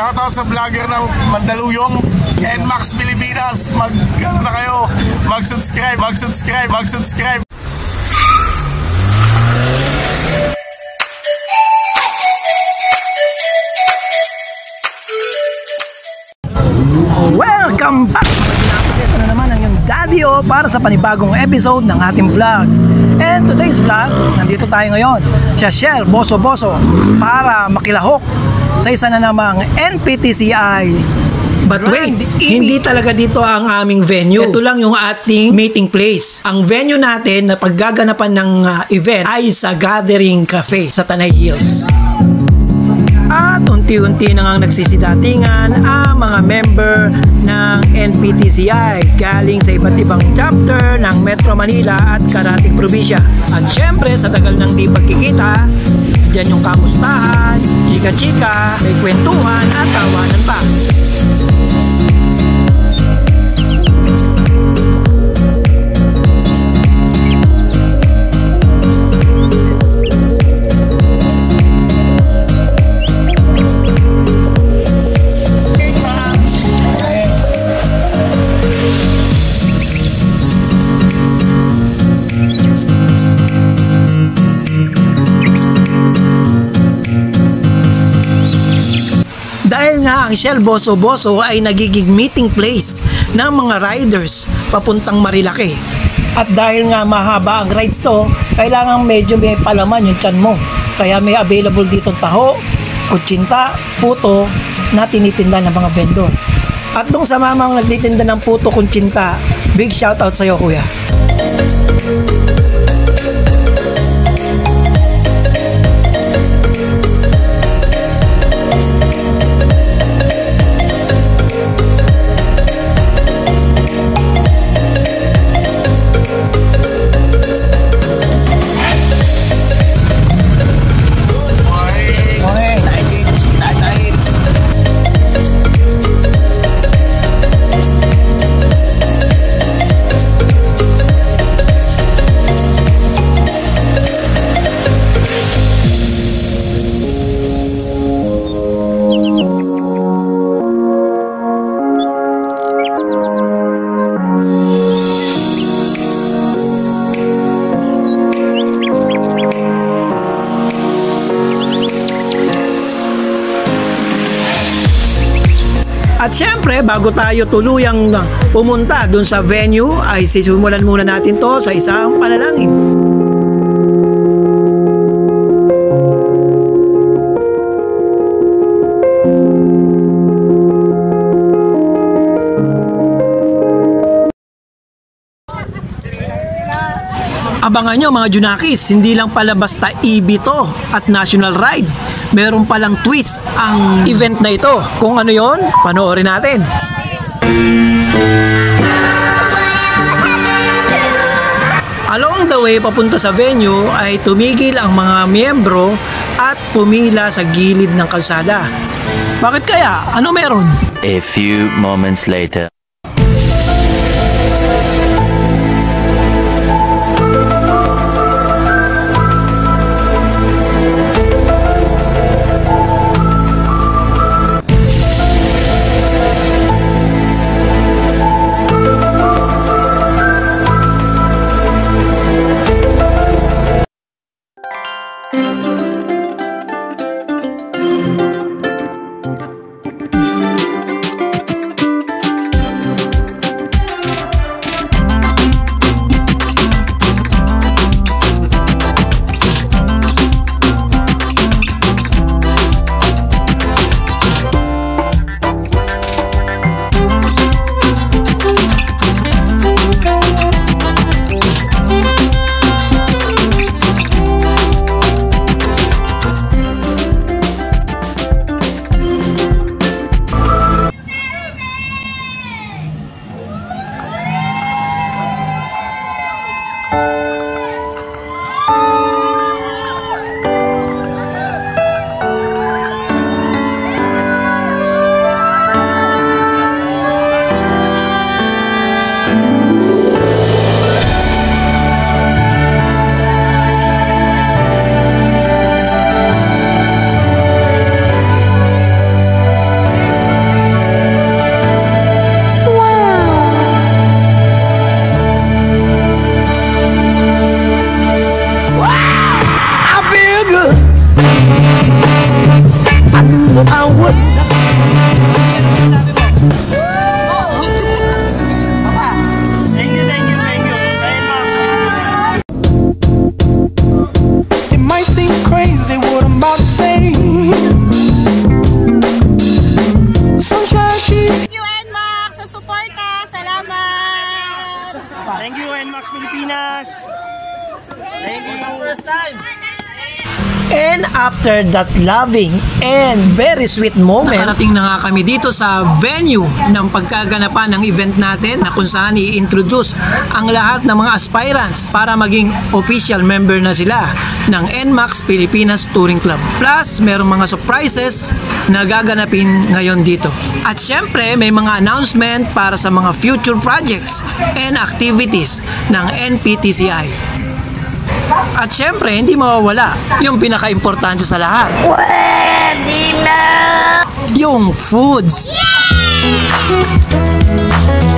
Shoutout sa vlogger ng Mandaluyong and Max Pilipinas. Mag, ano na kayo, mag-subscribe, mag-subscribe, mag-subscribe. Welcome back! Ito na naman ang yung Daddy O para sa panibagong episode ng ating vlog. And today's vlog, nandito tayo ngayon sa Shell Boso Boso para makilahok sa isa na namang NPTCI But wait, hindi talaga dito ang aming venue. Ito lang yung ating meeting place. Ang venue natin na paggaganapan ng uh, event ay sa Gathering Cafe sa Tanay Hills. At unti-unti na nga nagsisidatingan ang mga member ng NPTCI galing sa iba't ibang chapter ng Metro Manila at Karating Probinsya. At syempre sa tagal ng di pagkikita, dyan yung kamustahan, chika-chika, may kwentuhan at tawanan pa. Ang Shell Boso Boso ay nagiging meeting place ng mga riders papuntang Marilake. At dahil nga mahaba ang rides to, kailangan medyo may palaman yung tiyan mo. Kaya may available dito taho, kutsinta, puto na tinitinda ng mga vendor. At nung sa mamang nagtitinda ng puto kutsinta, big shoutout sa'yo kuya. Bago tayo tuluyang pumunta dun sa venue, ay sisimulan muna natin to sa isang panalangin. Abangan nyo mga Junakis, hindi lang pala basta EB to at national ride. Meron palang twist ang event na ito. Kung ano yon, panoorin natin. Way papunta sa venue ay tumigil ang mga miyembro at pumila sa gilid ng kalsada. Bakit kaya? Ano meron? A few moments later. After that loving and very sweet moment, nakarating na nga kami dito sa venue ng pagkaganapan ng event natin na kung saan i-introduce ang lahat ng mga aspirants para maging official member na sila ng NMAX Pilipinas Touring Club. Plus, merong mga surprises na gaganapin ngayon dito. At syempre, may mga announcement para sa mga future projects and activities ng NPTCI. At syempre, hindi mawawala yung pinaka-importante sa lahat. Pwede na! Yung foods. sabi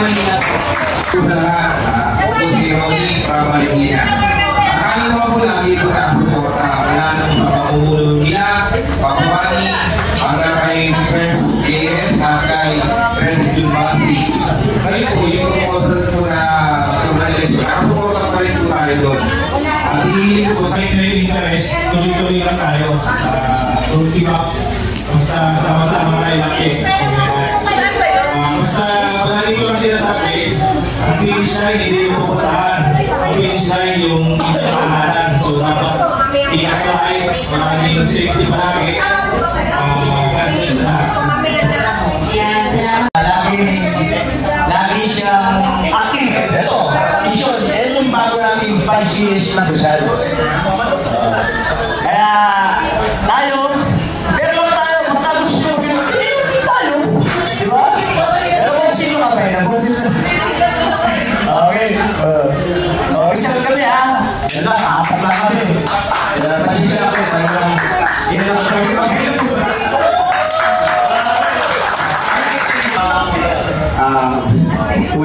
kamanila. sa lahat, uh, ako si Ronnie Pamalina. Akala naman po lagi ko na suporta mula nung sa pamumulo nila, Pakuani, hanggang kay Friends KS, hanggang kay Friends Dunbasi. Kayo po, yung proposal po na sobrang election, nakasuporta pa rin po tayo doon. At hihili ko po sa May may interest, tuloy-tuloy lang tayo. Uh, don't give up. Basta sama-sama tayo lagi. Lagi ko lang sinasabi, ang finish line hindi yung pupuntahan. Ang finish line yung tahanan. So dapat i-aside, maraming safety palagi. Lahat. lagi lagi siyang active. Ito, mission, ito yung bago namin 5 years na Rizal.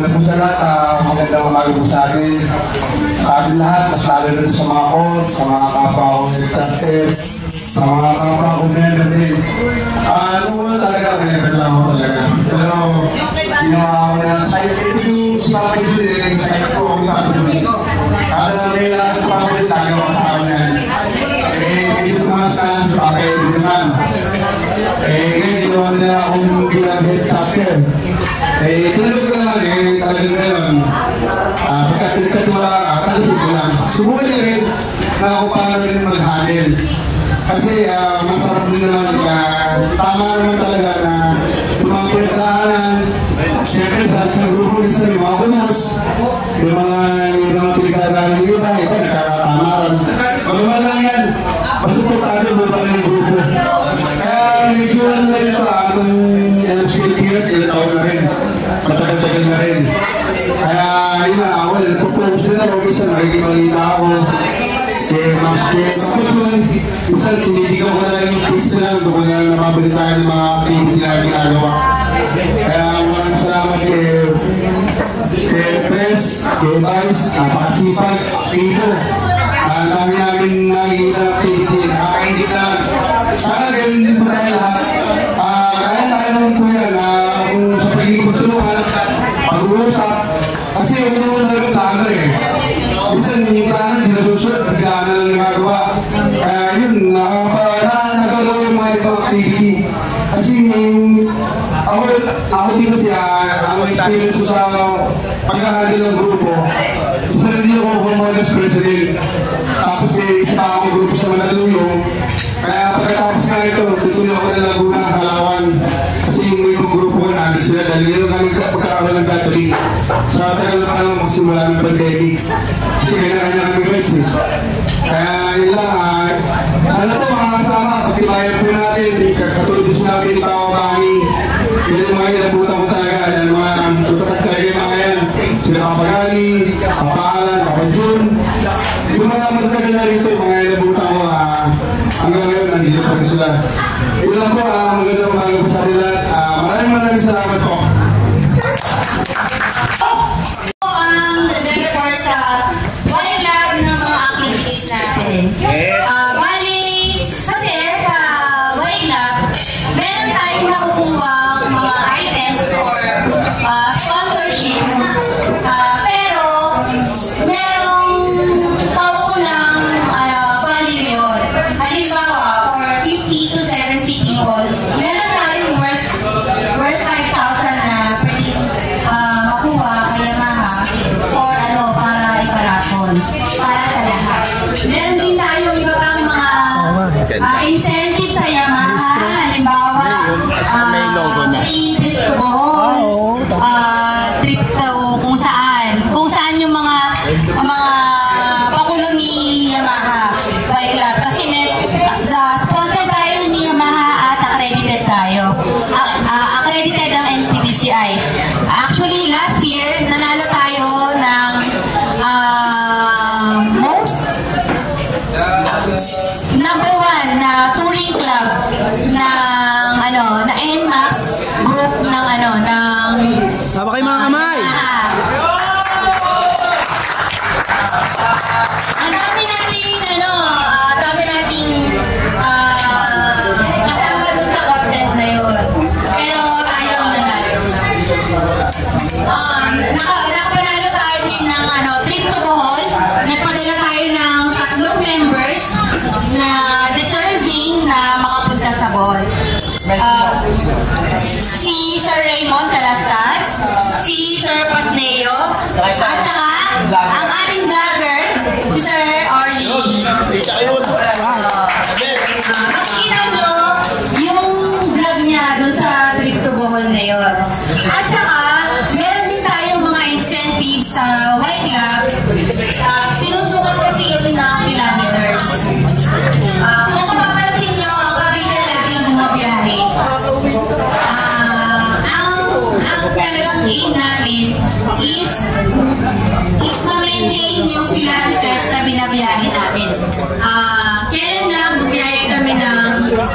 Una po sa lahat, ah, magandang umaga po sa atin. Sa atin lahat, mas lalo rin sa mga coach, sa mga kapwa ko headcaster, sa mga kapwa ko member din. Ano una talaga, member lang ako talaga. Pero, ginawa ko na ito yung si side ko, ang. Kada may lahat sa tayo sa. Eh, medyo tumas ka sa naman. Eh, ginawa nila akong bilang ko lang eh, talagang ngayon. Pagkat-pagkat wala ka, talagang ko lang. Subukan niya rin na ako para rin mag-handle. Kasi masarap din naman, tama naman talaga na yung mga pinagdaanan, siyempre sa sa grupo nisa, yung mga bunos, yung mga, yung mga pinagdaanan ng iba, iba nakakatamaran. Magawa lang yan, basta importante mo pa ng grupo. Kaya medyo ano na ito, itong uh, na rin. Matagal-tagal na rin. Kaya yun na, well, pag-propose na ako, isa nakikibalita ako. Eh, mas kaya tapos yun, minsan tinitigaw ko na yung tips na lang, doon na nababalitaan ng mga activity na ginagawa. Kaya maraming salamat kay kay Pres, kay Vice, napakasipag, dito. Ang dami namin nakikita ng activity, nakakaingit na. Sana ganun din po tayo lahat. Lang nagagawa. Kaya yun, nakaka, na, nagagawa yung mga ibang activity. Kasi yung, ako, ako din kasi, ah, ang experience ko sa pagkakagil ng grupo, isa rin din ako kumagas president. Tapos may isa pa akong grupo sa Manaluyong. Kaya pagkatapos na ito, tutuloy ako na Laguna, Halawan. Kasi yung ibang grupo ko namin sila, dahil yun ng gathering. Sa tagal na naman magsimula ng pandemic. Kasi kanya-kanya kami rights eh. Kaya yun lang, ah, sana po mga kasama, pagtibayan po natin, katulad din sinabi ni Pao Bani, yun yung mga inabutan ko talaga, dahil mga tutatak talaga yung mga yan. Sila Kapagani, Kapalan, Kapajun, yung mga na rito, mga ko, ah, hanggang ngayon, nandito pa rin sila. Yun lang po, ah, po sa atin lahat. Ah, maraming maraming salamat po.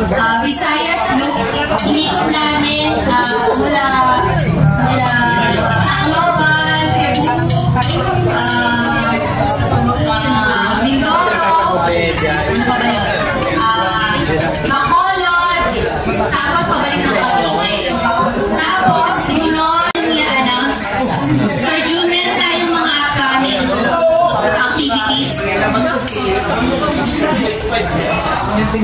Ah, Visayas loop. Inikot namin ah, mula mula Tacloban, Cebu, ah, ah, Mindoro, ano pa ba yun? Ah, Bacolod, tapos pabalik ng Cavite. Tapos, simunod yung i-announce. Sir June, tayong mga upcoming activities. Ah,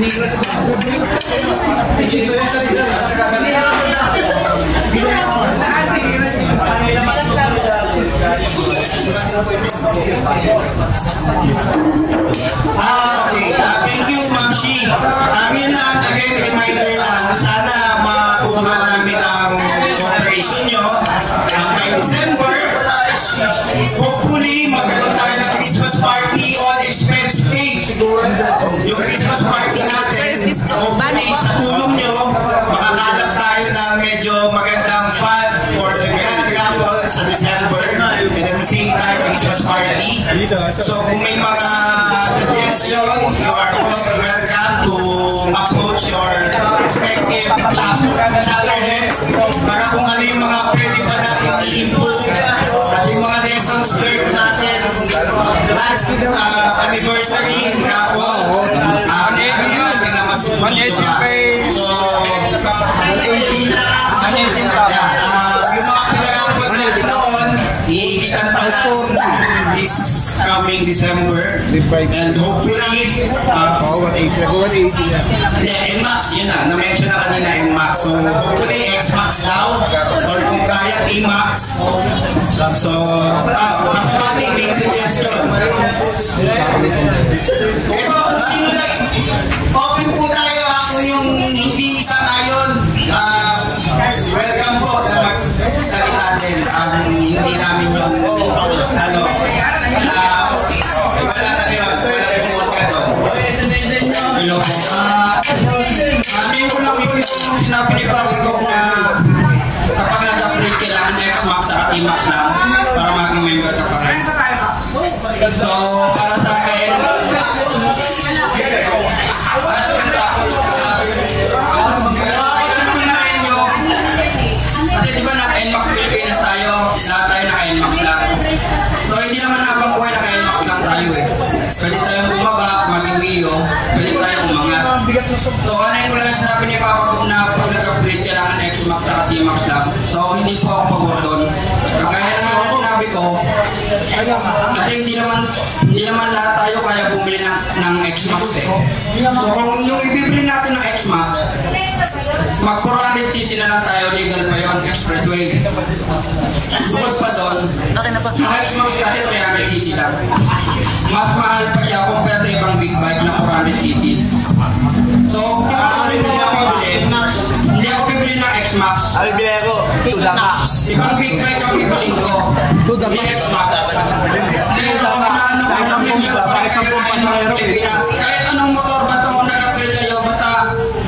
okay. Ah, thank you, Ma'am Shi. Ah, yun lang, again, reminder lang, sana makuha namin ang cooperation nyo. Ah, by December, hopefully, magkaroon tayo ng Christmas party on expense paid. Yung Christmas party natin, hopefully, sa tulong nyo, makakalap tayo ng medyo magandang fund for the grand raffle sa December. And at the same time, Christmas party. So, kung may mga suggestion, you are most welcome to approach your respective chapter heads para kung ano yung mga pwede last uh, anniversary. Raffle uh, ano natin na mas dito ha. So, 180 yeah, uh, yung mga pinaraffle natin noon i-extend pa natin this coming December and hopefully uh, Oh, 180. Nag-180 na. Yeah, NMAX, yun na. Na-mention na kanina NMAX. So, hopefully, X-Max daw. Or kung kaya, T-Max. So, ah, automatic may suggestion. Ito, kung sino lang, open po tayo ako yung hindi isang ayon. Ah, welcome po na magsalita din. Ang hindi namin yung, ano, Po. Ah, Sabi ko lang yung sinabi ni Papa ko na kapag nag-upgrade kailangan X-Max at T-Max lang. So, So, kung yung ibibili natin ng X-Max, mag 400cc na lang tayo, legal pa yun, expressway. Bukod pa doon, ang X-Max kasi 300cc lang. Mas mahal pa siya compare sa ibang big bike na 400cc. So, kung ako bibili ako bibili, hindi ako bibili ng X-Max. Ang bibili to the max. Ibang big bike ang bibiling ko. To the Hindi max. X-Max. Pero ano ko sa member pa rin sa Pilipinas. Kahit anong motor, basta kung nag-upgrade kayo, basta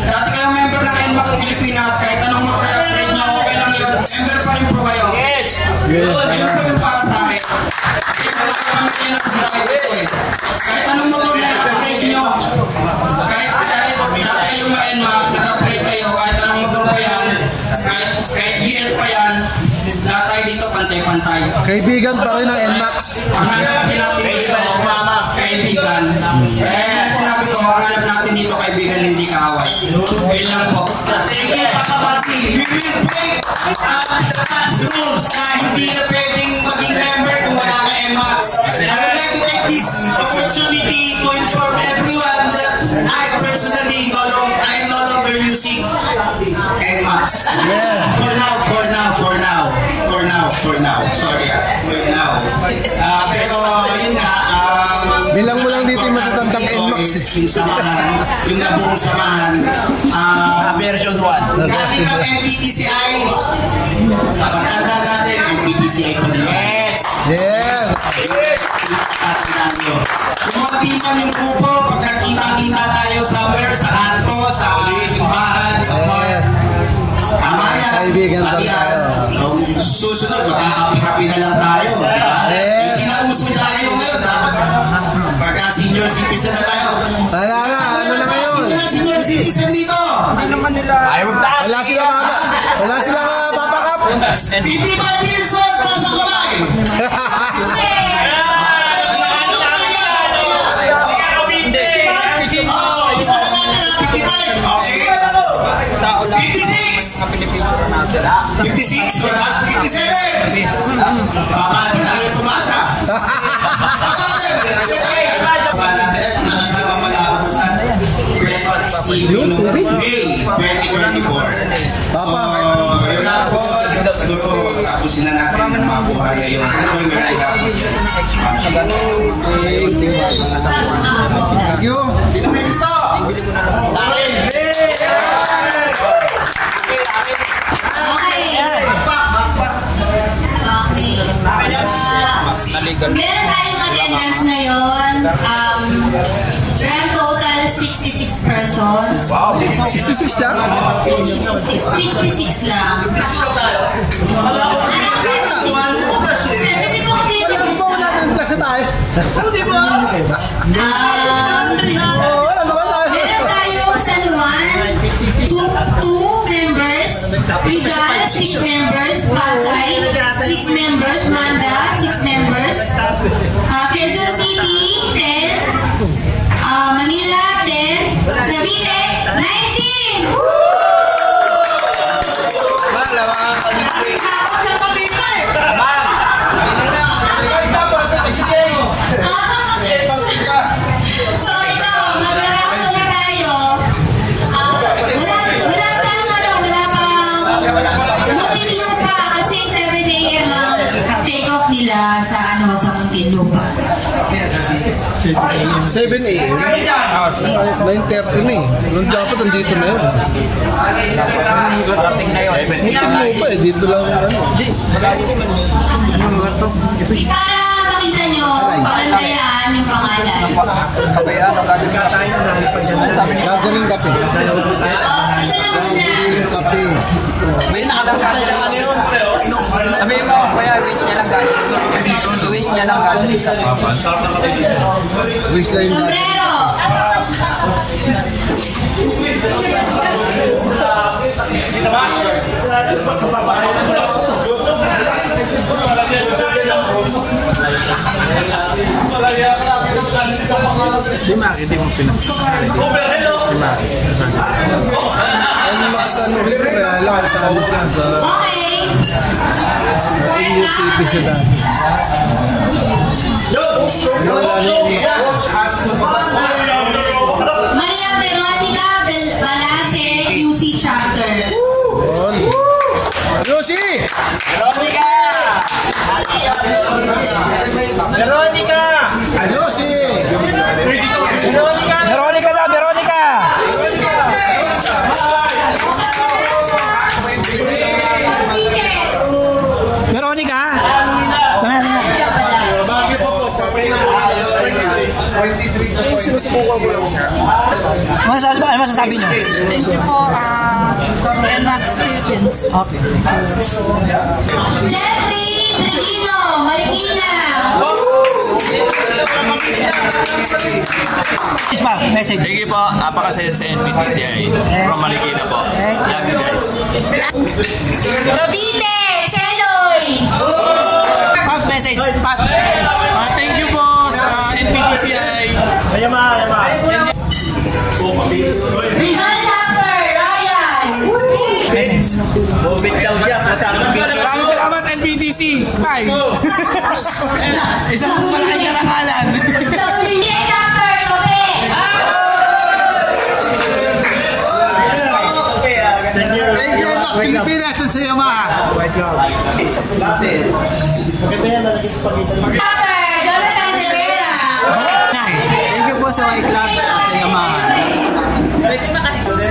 dati kayo member ng NMAX Pilipinas, kahit anong motor i-upgrade nyo, okay lang yun. Member pa rin po kayo. Yes! Yun po yung para sa akin. Kasi wala kami kinakasakay dito eh. Kahit anong motor na i-upgrade nyo, pantay-pantay. Kaibigan pa rin ng NMAX. Ang hanap natin dito, kaibigan. Kaya sinabi ko, ang hanap natin dito, kaibigan, hindi kaaway. Yun lang po. Thank you, Pakabati. We will break uh, the past rules na hindi na pwedeng maging member kung wala ka NMAX. I would like to take this opportunity to inform everyone that I personally no longer, I'm no longer using NMAX. For now, for now, for now. For now, for now. Sorry, ah. for now. Ah, pero yun nga, um, Bilang mo lang dito yung matatandang NMAX. Yung samahan, yung nabuong samahan. Ah, Version 1. Galing ng MPTCI. Pagtanda natin, MPTCI ko din. Yes! Yeah. Nyo. Yung grupo, pag nagkita-kita tayo somewhere sa kanto, sa simbahan, sa park. Tama yan. Kaibigan pa tayo. Susunod, magkakapi-kapi na lang tayo. Yes. Hindi na uso tayo ngayon. Dapat pagka senior citizen na tayo. Wala na, ano na ngayon? Senior citizen dito. Wala sila mama. Wala sila papakap. 55 years old, pasok kamay. 56, wala. 57. Baka na natin tumasa. Nakasama malabo sa Breakfast TV noong May 2024. So, yun na po. Siguro, tapusin na natin ang mga buhay yung Thank you. Sino may gusto? Dahil. Okay. Uh, meron tayong attendance ngayon. Um, grand total 66 persons. Wow, 66 lang? 66, 66 lang. Anak, 72. 72 kasi Wala po ba natin klase tayo? Hindi ba? Oo, wala naman tayo. meron tayong San Juan, 2 members. Rizal, 6 members. Pasay, 6 members. Manda, 6 members. 7 a.m. 9.30 na eh. Nung dapat nandito na yun. Hindi mo pa eh. Dito lang ano. Para makita nyo, palandayaan yung pangalan. Gagaling kape. Oh, ito na muna. Gagaling kape. May nakabukas na ano yun. Sabihin mo, kuya, wish niya lang gano'n. Wish niya lang gano'n. Wish lang yung Sombrero. Ano max ano rin kaya lang sa ano siya sa Okay. Fourth NUCP up. siya dati. Wala na yun. Maria Veronica Balase, QC Chapter. Yun. Yoshi! Veronica! Veronica! Yoshi! Veronica! Veronica na, Veronica! Veronica? Ano masasabi, ano masasabi niyo? Thank you po, uh, Max Philippines. Okay. Jeffrey Triguino, Marikina. Pa, message. Thank you po. Napakasaya sa NPTCI. From Marikina po. Love you guys. Cavite, Seloy. Pat message. Pat. Ah, thank you po sa NPTCI. Rizal Chapter, Ryan. Bobit daw siya. Patang NPTC. Five. Isang malaking karangalan. Cavite Chapter, Kobe. Thank you, Mac Pilipinas at sa Yamaha. Chapter, Jonathan Rivera. Thank you po sa Y Club sa Yamaha.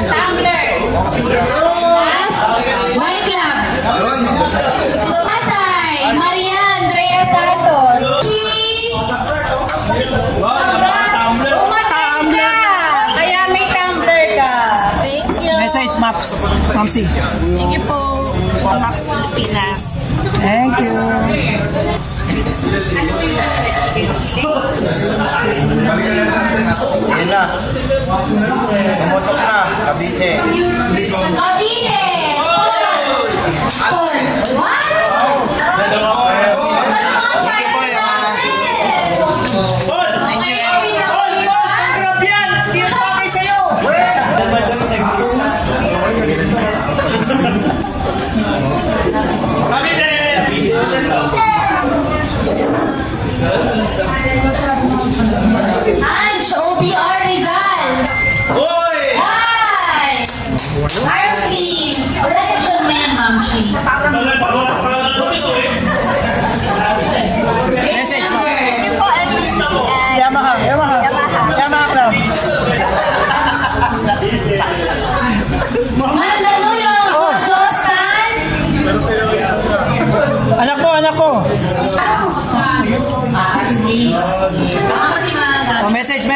Tumbler. White Club. Pasay, Maria Andrea Santos. Cheese. Umatay ka. Kaya may tumbler ka. Thank you. Message, Maps. Mamsi. Thank you po, Max Pilipinas. Thank you. Yan na. Pumutok na, Cavite. Cavite!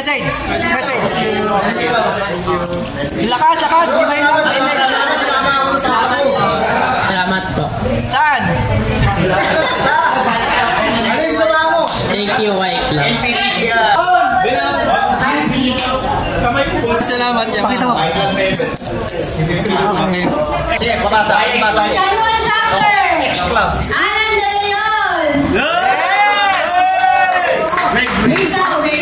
Message, message. Lakas, lakas. Di ba yun? Salamat po. Saan? Thank you, White Club. Salamat. Pakita mo. Sige, pamasa. Pamasa. Taiwan Chapter! Alan De Leon! Wait daw, wait. Kailangan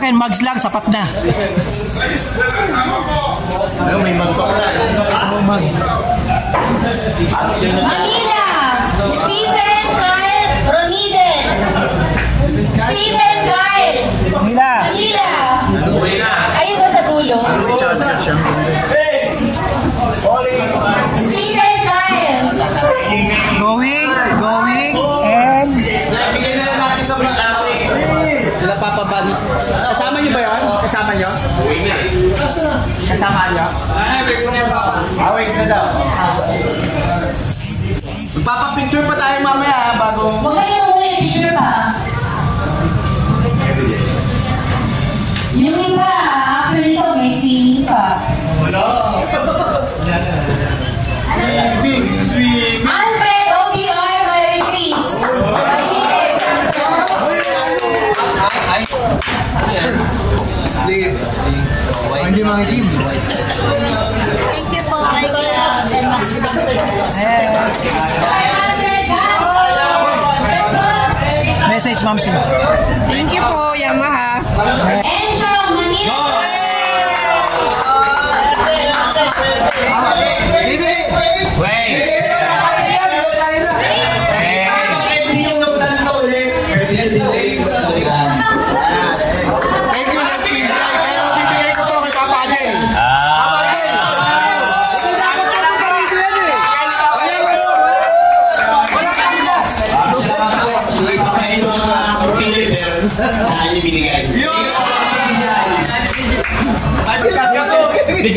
akin, mags lang, sapat na. May magpa Manila! Stephen bago... Huwag kayong umuwi, picture pa. Yung iba, after nito, may swimming pa. Alfred OBR Mary Chris. Hindi mga team. Thank you po, Mike and Max Philippines. Message, Mamsi. Thank you po, Yamaha.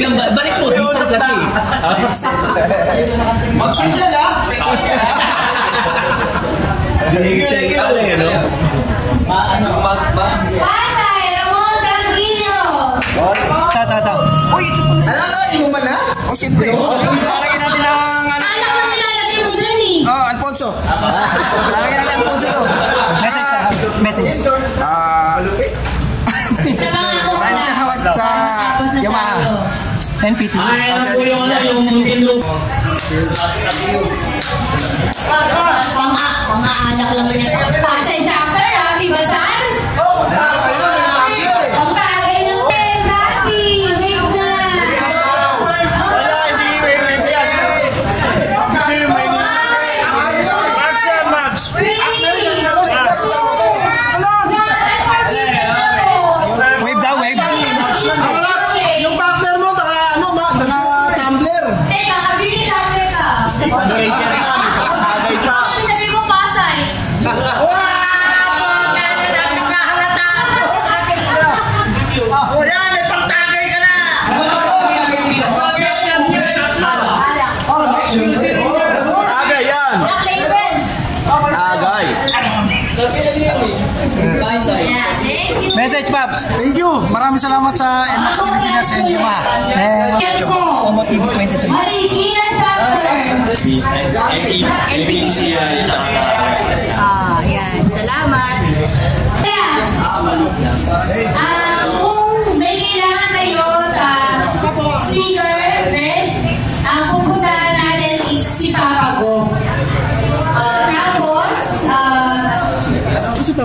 Biglang ba- balik po, diesel kasi. Mag-social ah! Diesel ka lang, ano? Ano, mag, mag, Pasay Ramon Tranquillo. Ta, ta, ta. Uy, ito pala. Alam ka, inuman na? O siyempre. Lalagyan natin ng... ano, Anak mo nilalagay mo dun eh. Oh, Alfonso. Lalagyan natin Alfonso. Message, sa Message. Ah... Sa mga salamat sa Yamaha. NPT. ano po yung ano, yung Muntinlo. Pang pang-aalak lang niya. Pasay chapter, Happy Bazaar. Ang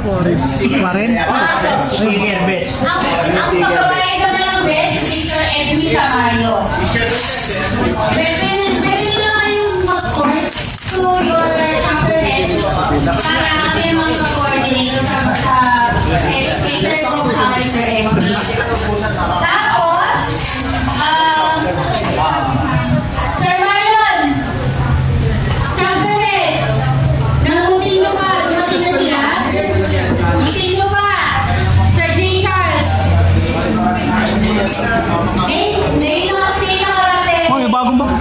40. 40? Sticker, bets. Ang pagbabayad naman ng bets, Mr. Edwin Tamayo. Pwede na kayong mag-course to your competence para kami mag-coordinate sa Mr. Edwin. Tapos, um,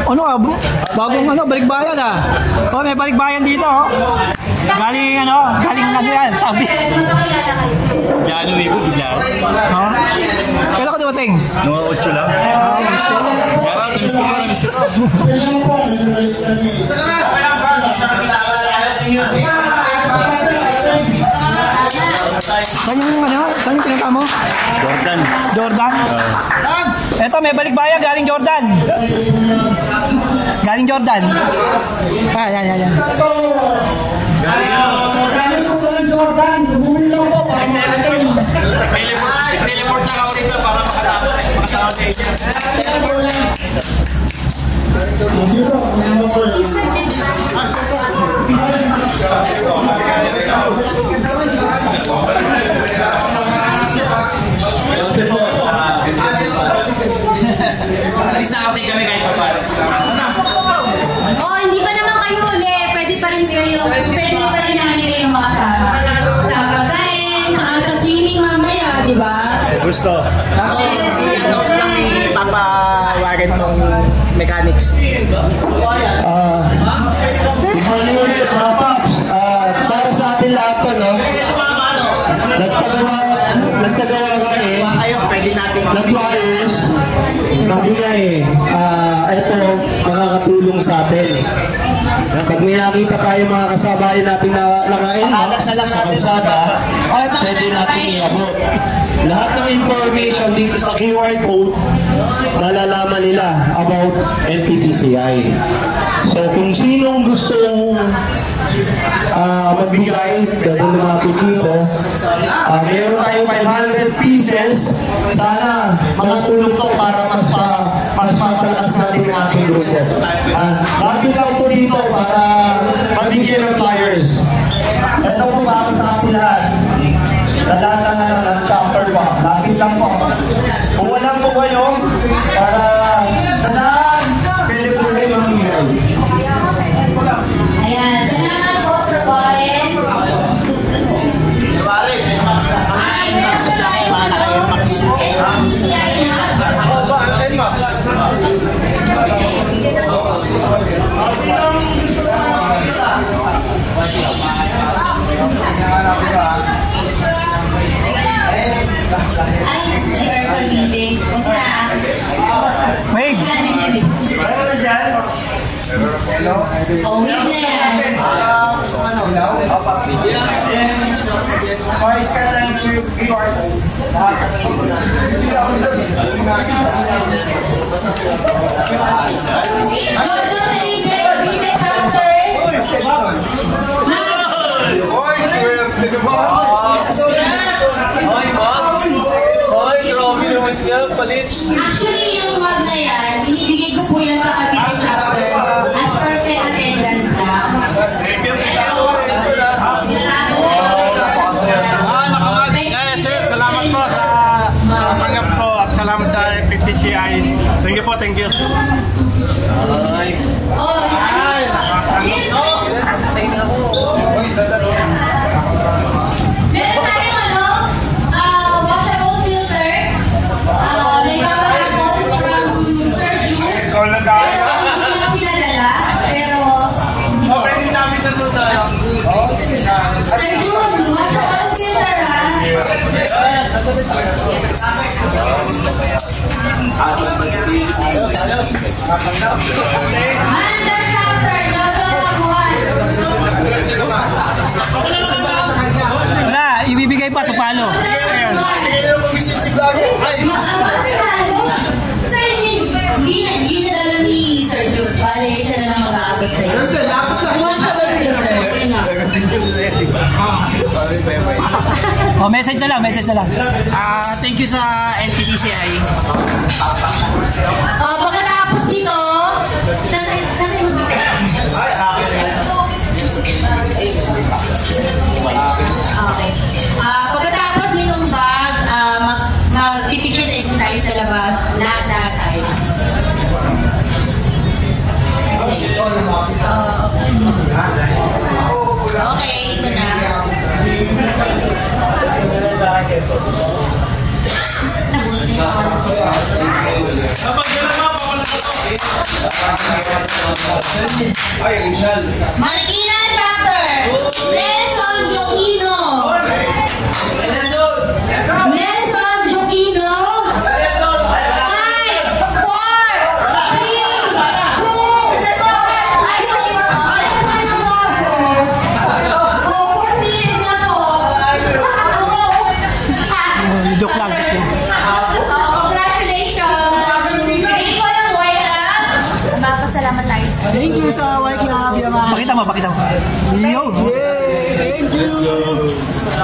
ano ah, bu- bagong ano, balikbayan ah. Oh, may balikbayan dito oh. Galing ano, galing ano yan, sabi. Bigla lumigo, bigla. Oh. Kailan ka dumating? Mga 8 lang. Kaya, namiss ko na, namiss ko na. Saan yung ano, saan yung pinaka mo? Jordan. Jordan? Eto, may balikbayan galing Jordan. Galing Jordan. Ah, yan, yan, yan. Teleport, Gusto. I-announce lang ni Papa Warren tong mechanics. Ah, good morning ulit mga paps. Ah, para sa atin lahat po, no? Nagtagawa, nagtagawa kami Ayun, pwede natin nag-flyers. Sabi nga eh, ah, ito, makakatulong sa atin. Pag may nakita tayo mga kasabayan natin na langain sa kalsada, pwede natin iabot. Lahat ng information dito sa QR code, malalaman nila about NPTCI. So kung sinong gustong ah magbigay, dadalo natin dito. Ah, meron tayong 500 pieces. Sana makatulong to para mas pa, mas mapalakas natin ang ating grupo. Ah, lapit lang dito para mabigyan ng flyers. Ito po para sa atin lahat. Lang ng chapter 1. Lapit lang po Wave. Ano na dyan? Oh, wait na yan. Ano? Then, pa-scan na yung QR code. Ko na. Ayo, ayo, ayo, ayo, na lang, message na lang. Ah, thank you sa NTTCI. Oh, pagkatapos dito, saan saan kayo Okay. Ah, pagkatapos nitong bag, ah, mag, mag-picture tayo sa labas. Lahat tayo. Marikina chapter. Nelson Joquino. Nelson Pakita mo, pakita mo. Yo. Thank you.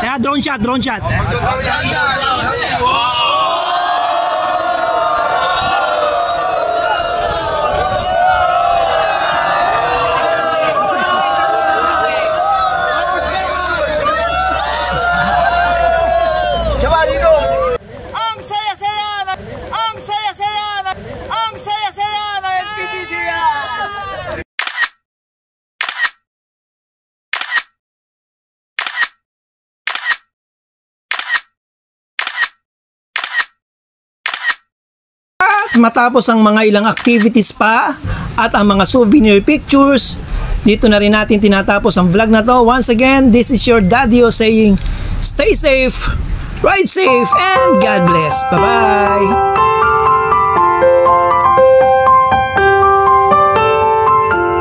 Kaya drone shot, drone shot. Ang saya-saya na, ang saya-saya na, ang saya-saya na NPTCI. At matapos ang mga ilang activities pa at ang mga souvenir pictures, dito na rin natin tinatapos ang vlog na to. Once again, this is your Daddy saying, stay safe, ride safe, and God bless. Bye-bye!